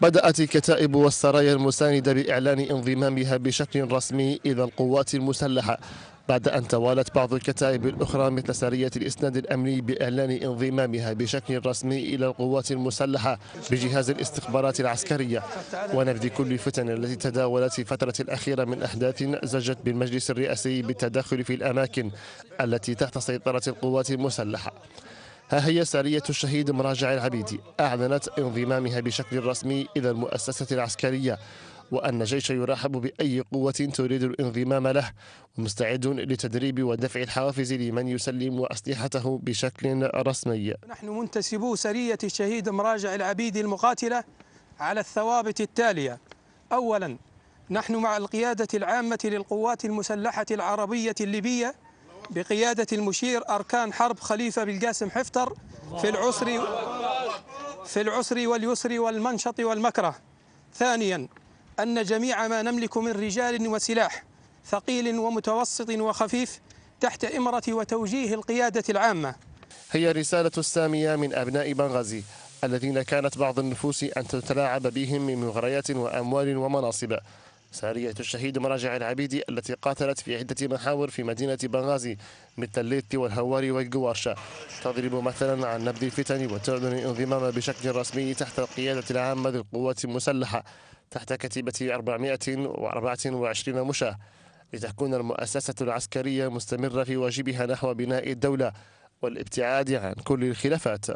بدأت الكتائب والسرايا المساندة بإعلان انضمامها بشكل رسمي إلى القوات المسلحة بعد أن توالت بعض الكتائب الأخرى مثل سرية الإسناد الأمني بإعلان انضمامها بشكل رسمي إلى القوات المسلحة بجهاز الاستخبارات العسكرية. ونبذ كل الفتن التي تداولت في الفترة الأخيرة من أحداث زجت بالمجلس الرئاسي بالتدخل في الأماكن التي تحت سيطرة القوات المسلحة. ها هي سارية الشهيد مراجع العبيدي أعلنت انضمامها بشكل رسمي إلى المؤسسة العسكرية وأن الجيش يرحب بأي قوة تريد الانضمام له ومستعد لتدريب ودفع الحوافز لمن يسلم أسلحته بشكل رسمي. نحن منتسبو سرية الشهيد مراجع العبيدي المقاتلة على الثوابت التالية. أولا نحن مع القيادة العامة للقوات المسلحة العربية الليبية بقيادة المشير أركان حرب خليفة بالقاسم حفتر في العسر في العسر واليسر والمنشط والمكره. ثانيا أن جميع ما نملك من رجال وسلاح ثقيل ومتوسط وخفيف تحت إمرة وتوجيه القيادة العامة. هي رسالة السامية من أبناء بنغازي الذين كانت بعض النفوس أن تتلاعب بهم من مغريات وأموال ومناصب. سارية الشهيد مراجع العبيدي التي قاتلت في عدة محاور في مدينة بنغازي مثل الليث والهواري والقوارشة تضرب مثلا عن نبذ الفتن وتعلن الانضمام بشكل رسمي تحت القيادة العامة للقوات المسلحة تحت كتيبة 424 مشاة لتكون المؤسسة العسكرية مستمرة في واجبها نحو بناء الدولة والابتعاد عن كل الخلافات.